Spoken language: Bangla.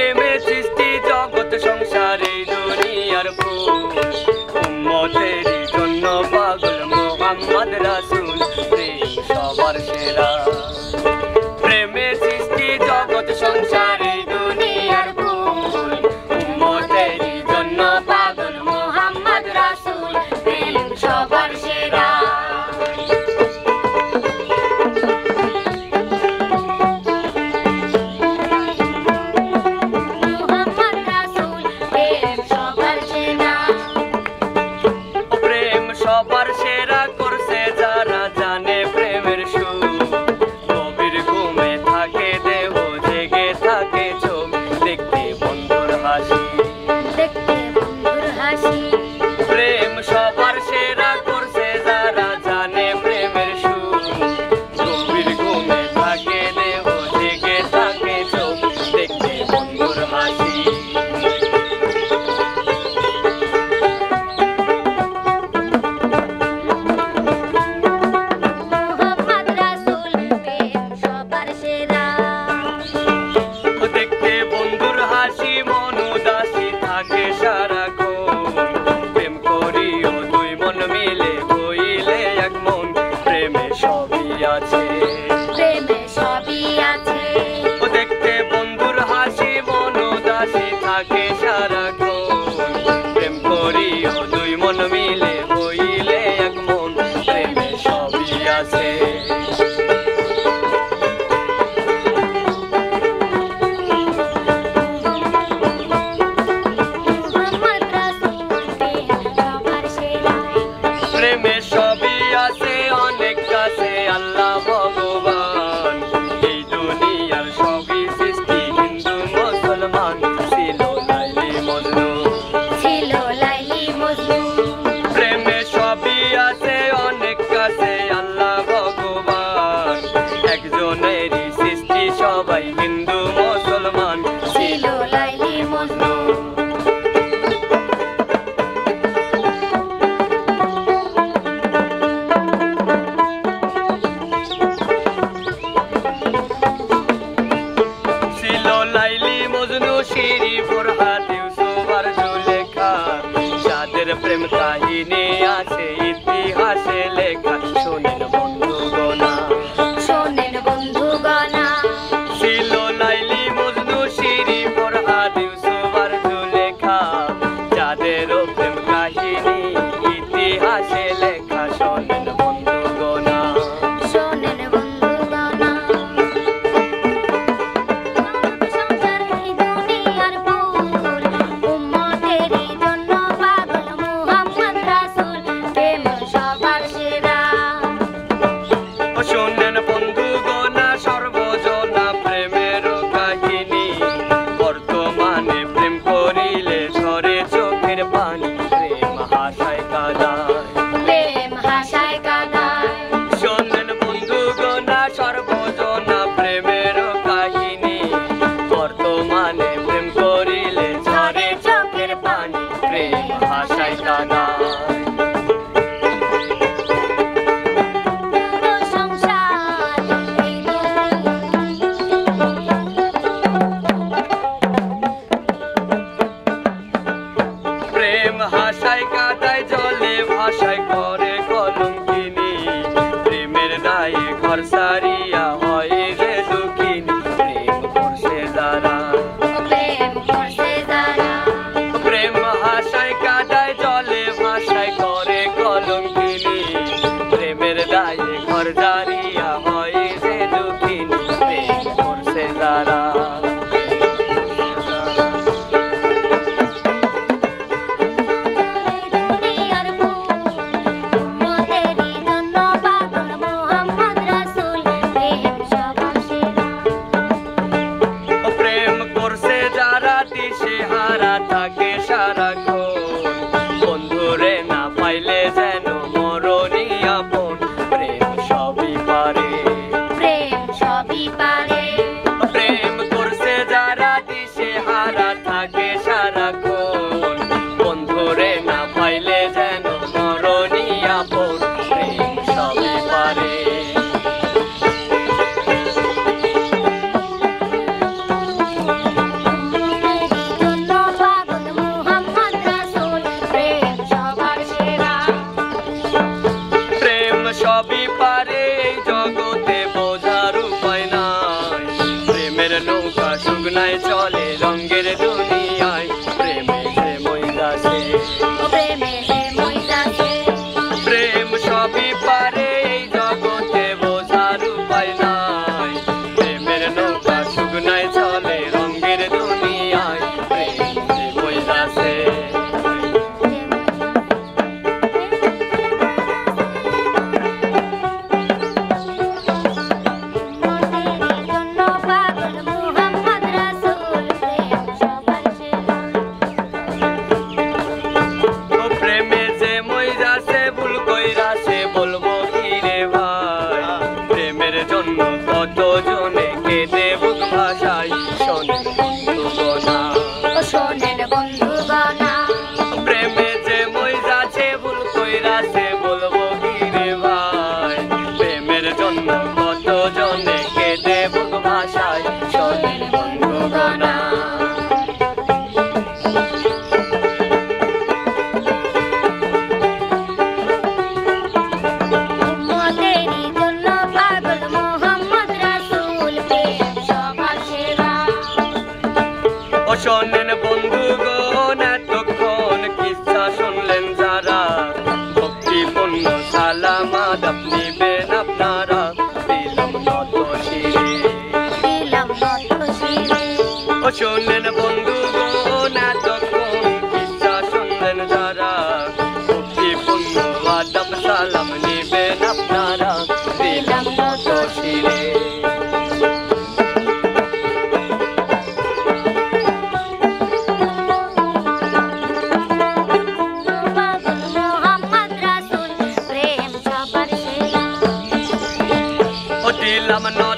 প্রেমে সৃষ্টি জগৎ সংসারে দুনিয়ার काशी একজনের সৃষ্টি সবাই হিন্দু মুসলমান। ছিল লাইলি মজনু। ছিল লাইলি মজনু শিরি ফোরহাতে সুবার জুলেখা। যাদের প্রেম কাহিনী আছে প্রেম হাসায় কাদায় জলে ভাষায় করে people. I'm a not